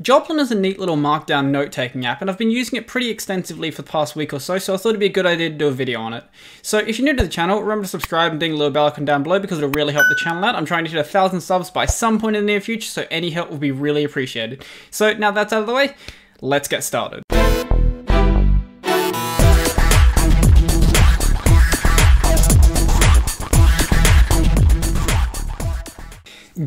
Joplin is a neat little markdown note-taking app, and I've been using it pretty extensively for the past week or so, so I thought it'd be a good idea to do a video on it. So if you're new to the channel, remember to subscribe and ding the little bell icon down below because it'll really help the channel out. I'm trying to hit a thousand subs by some point in the near future, so any help will be really appreciated. So now that's out of the way, let's get started.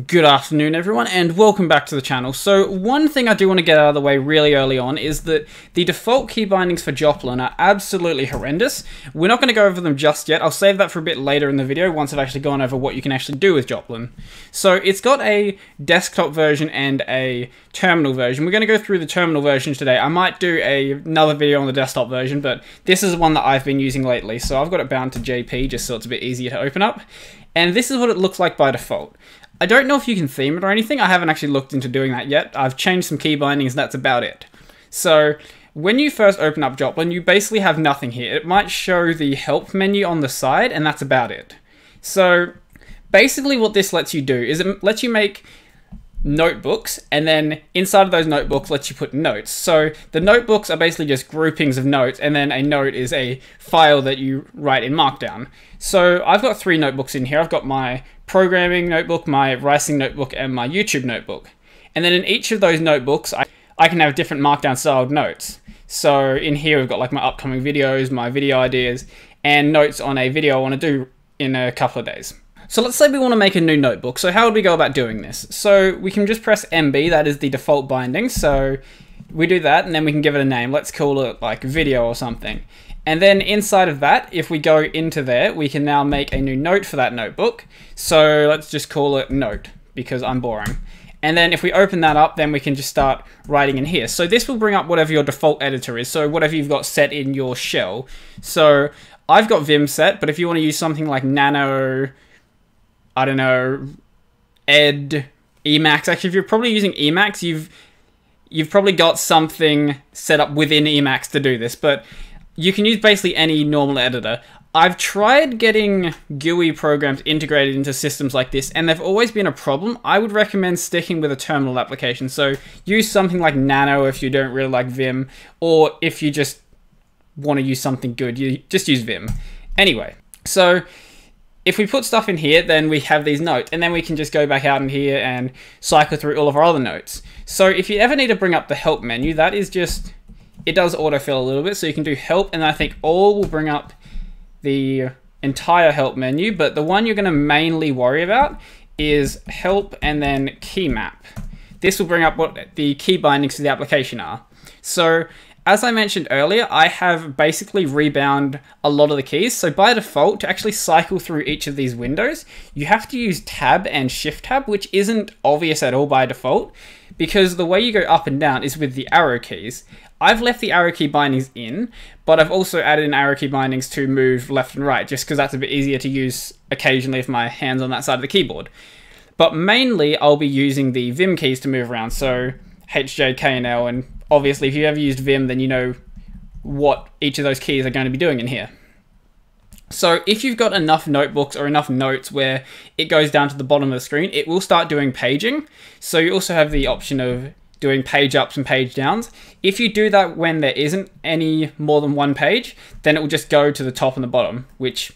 Good afternoon, everyone, and welcome back to the channel. So, one thing I do want to get out of the way really early on is that the default key bindings for Joplin are absolutely horrendous. We're not going to go over them just yet. I'll save that for a bit later in the video once I've actually gone over what you can actually do with Joplin. So, it's got a desktop version and a terminal version. We're going to go through the terminal version today. I might do a, another video on the desktop version, but this is one that I've been using lately. So, I've got it bound to JP just so it's a bit easier to open up. And this is what it looks like by default. I don't know if you can theme it or anything. I haven't actually looked into doing that yet. I've changed some key bindings, and that's about it. So when you first open up Joplin, you basically have nothing here. It might show the help menu on the side, and that's about it. So basically what this lets you do is it lets you make notebooks, and then inside of those notebooks lets you put notes. So the notebooks are basically just groupings of notes, and then a note is a file that you write in Markdown. So I've got three notebooks in here. I've got my programming notebook, my writing notebook, and my YouTube notebook. And then in each of those notebooks, I, I can have different Markdown styled notes. So in here, we've got like my upcoming videos, my video ideas, and notes on a video I want to do in a couple of days. So let's say we want to make a new notebook. So how would we go about doing this? So we can just press MB, that is the default binding. So we do that and then we can give it a name. Let's call it like video or something. And then inside of that, if we go into there, we can now make a new note for that notebook. So let's just call it note because I'm boring. And then if we open that up, then we can just start writing in here. So this will bring up whatever your default editor is. So whatever you've got set in your shell. So I've got Vim set, but if you want to use something like Nano, I don't know, Ed, Emacs. Actually, if you're probably using Emacs, you've you've probably got something set up within Emacs to do this. But you can use basically any normal editor. I've tried getting GUI programs integrated into systems like this, and they've always been a problem. I would recommend sticking with a terminal application. So use something like Nano if you don't really like Vim, or if you just want to use something good, you just use Vim. Anyway, so if we put stuff in here, then we have these notes, and then we can just go back out in here and cycle through all of our other notes. So if you ever need to bring up the help menu, that is just it does autofill a little bit, so you can do help, and I think all will bring up the entire help menu, but the one you're going to mainly worry about is help and then key map. This will bring up what the key bindings to the application are. So as I mentioned earlier, I have basically rebound a lot of the keys. So by default, to actually cycle through each of these windows, you have to use tab and shift tab, which isn't obvious at all by default, because the way you go up and down is with the arrow keys. I've left the arrow key bindings in, but I've also added in arrow key bindings to move left and right, just because that's a bit easier to use occasionally if my hand's on that side of the keyboard. But mainly, I'll be using the Vim keys to move around, so H, J, K, and L, and obviously if you've ever used Vim, then you know what each of those keys are going to be doing in here. So if you've got enough notebooks or enough notes where it goes down to the bottom of the screen, it will start doing paging. So you also have the option of doing page ups and page downs. If you do that when there isn't any more than one page, then it will just go to the top and the bottom, which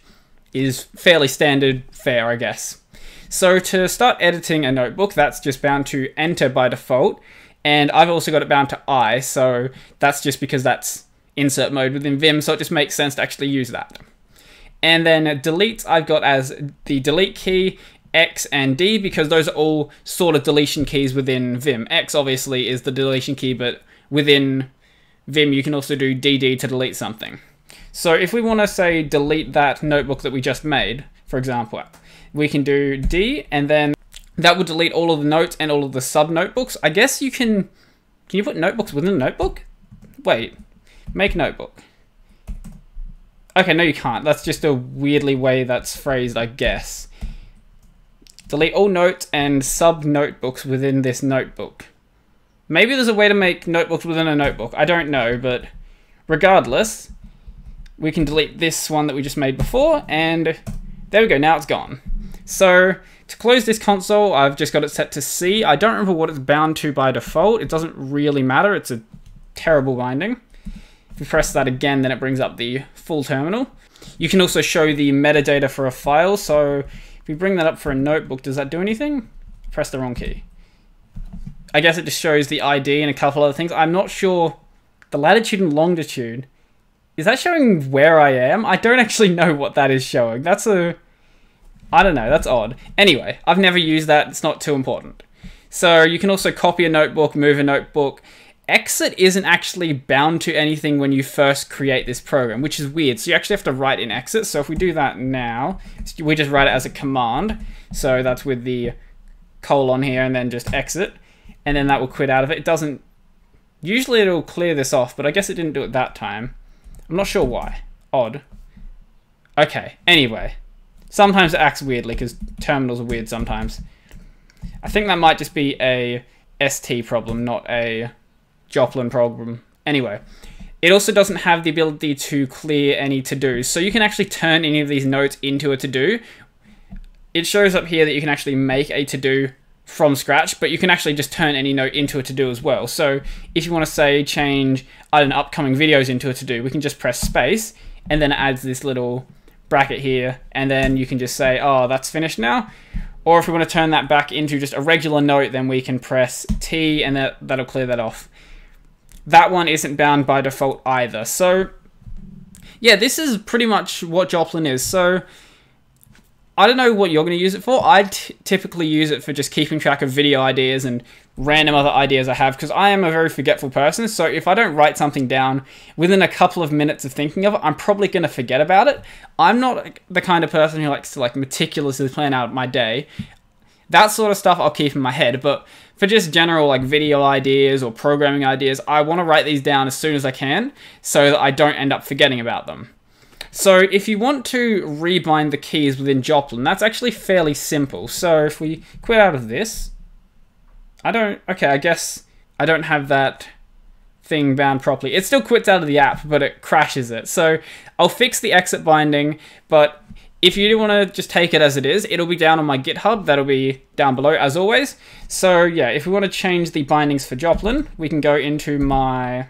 is fairly standard fare, I guess. So to start editing a notebook, that's just bound to enter by default. And I've also got it bound to I, so that's just because that's insert mode within Vim, so it just makes sense to actually use that. And then delete, I've got as the delete key, X and D because those are all sort of deletion keys within Vim. X obviously is the deletion key, but within Vim you can also do DD to delete something. So if we want to say delete that notebook that we just made, for example, we can do D and then that will delete all of the notes and all of the sub notebooks. I guess you can, can you put notebooks within a notebook? Wait, make notebook. Okay, no you can't. That's just a weirdly way that's phrased, I guess. Delete all notes and sub-notebooks within this notebook. Maybe there's a way to make notebooks within a notebook. I don't know, but regardless, we can delete this one that we just made before, and there we go, now it's gone. So to close this console, I've just got it set to C. I don't remember what it's bound to by default. It doesn't really matter. It's a terrible binding. If we press that again, then it brings up the full terminal. You can also show the metadata for a file. So if we bring that up for a notebook, does that do anything? Press the wrong key. I guess it just shows the ID and a couple other things. I'm not sure. The latitude and longitude. Is that showing where I am? I don't actually know what that is showing. That's a... I don't know, that's odd. Anyway, I've never used that, it's not too important. So you can also copy a notebook, move a notebook. Exit isn't actually bound to anything when you first create this program, which is weird. So you actually have to write in exit. So if we do that now, we just write it as a command. So that's with the colon here and then just exit. And then that will quit out of it. It doesn't, usually it'll clear this off, but I guess it didn't do it that time. I'm not sure why. Odd. Okay, anyway. Sometimes it acts weirdly because terminals are weird sometimes. I think that might just be a ST problem, not a Joplin problem. Anyway, it also doesn't have the ability to clear any to-dos, so you can actually turn any of these notes into a to-do. It shows up here that you can actually make a to-do from scratch, but you can actually just turn any note into a to-do as well. So if you want to say change upcoming videos into a to-do, we can just press space, and then it adds this little bracket here, and then you can just say, oh, that's finished now. Or if we want to turn that back into just a regular note, then we can press T and that, that'll clear that off. That one isn't bound by default either. So, yeah, this is pretty much what Joplin is. So, I don't know what you're going to use it for. I typically use it for just keeping track of video ideas and random other ideas I have because I am a very forgetful person. So if I don't write something down within a couple of minutes of thinking of it, I'm probably going to forget about it. I'm not the kind of person who likes to like meticulously plan out my day. That sort of stuff I'll keep in my head, but for just general like video ideas or programming ideas, I want to write these down as soon as I can so that I don't end up forgetting about them. So if you want to rebind the keys within Joplin, that's actually fairly simple. So if we quit out of this, I don't, okay, I guess I don't have that thing bound properly. It still quits out of the app, but it crashes it. So I'll fix the exit binding, but if you want to just take it as it is, it'll be down on my GitHub. That'll be down below as always. So yeah, if we want to change the bindings for Joplin, we can go into my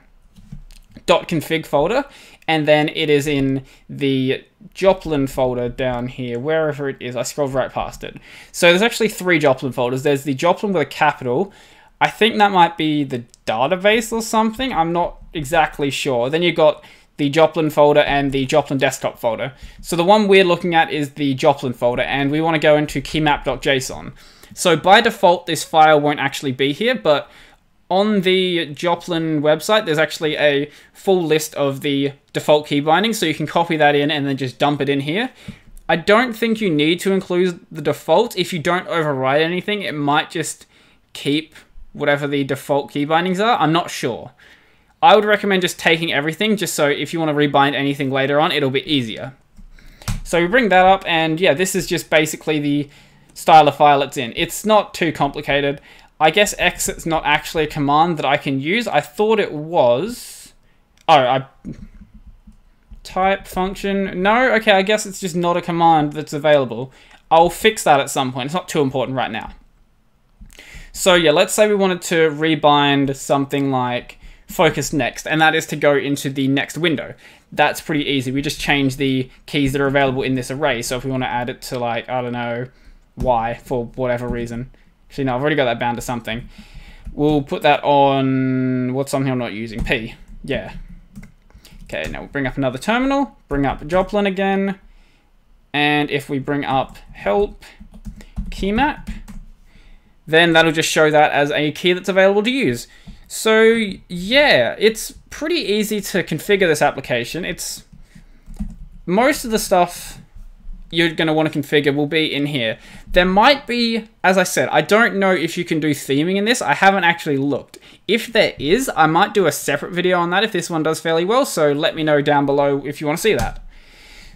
.config folder and then it is in the Joplin folder down here, wherever it is. I scrolled right past it. So there's actually three Joplin folders. There's the Joplin with a capital. I think that might be the database or something. I'm not exactly sure. Then you've got the Joplin folder and the Joplin desktop folder. So the one we're looking at is the Joplin folder, and we want to go into keymap.json. So by default, this file won't actually be here, but on the Joplin website, there's actually a full list of the default key bindings, so you can copy that in and then just dump it in here. I don't think you need to include the default. If you don't override anything, it might just keep whatever the default key bindings are. I'm not sure. I would recommend just taking everything, just so if you want to rebind anything later on, it'll be easier. So we bring that up, and yeah, this is just basically the style of file it's in. It's not too complicated. I guess exit's not actually a command that I can use. I thought it was. Oh, I. Type function. No, okay, I guess it's just not a command that's available. I'll fix that at some point. It's not too important right now. So yeah, let's say we wanted to rebind something like focus next, and that is to go into the next window. That's pretty easy. We just change the keys that are available in this array. So if we want to add it to like, I don't know, Y for whatever reason, Actually, no, I've already got that bound to something. We'll put that on... What's something I'm not using? P. Yeah. Okay, now we'll bring up another terminal. Bring up Joplin again. And if we bring up help keymap, then that'll just show that as a key that's available to use. So yeah, it's pretty easy to configure this application. It's most of the stuff you're going to want to configure will be in here. There might be, as I said, I don't know if you can do theming in this. I haven't actually looked. If there is, I might do a separate video on that if this one does fairly well, so let me know down below if you want to see that.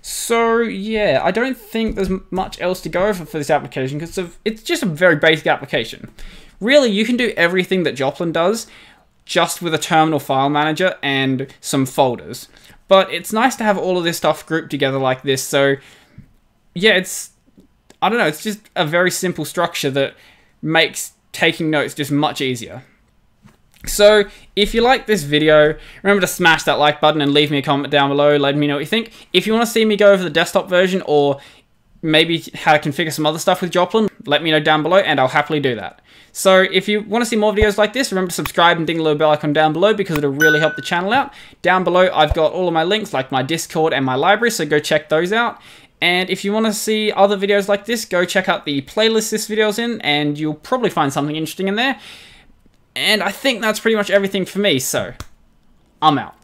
So yeah, I don't think there's much else to go over for this application because it's just a very basic application. Really, you can do everything that Joplin does just with a terminal file manager and some folders. But it's nice to have all of this stuff grouped together like this, so yeah, it's I don't know, it's just a very simple structure that makes taking notes just much easier. So, if you like this video, remember to smash that like button and leave me a comment down below, let me know what you think. If you want to see me go over the desktop version or maybe how to configure some other stuff with Joplin, let me know down below and I'll happily do that. So if you want to see more videos like this, remember to subscribe and ding the little bell icon down below because it'll really help the channel out. Down below, I've got all of my links like my Discord and my LBRY, so go check those out. And if you want to see other videos like this, go check out the playlist this video's in and you'll probably find something interesting in there. And I think that's pretty much everything for me, so I'm out.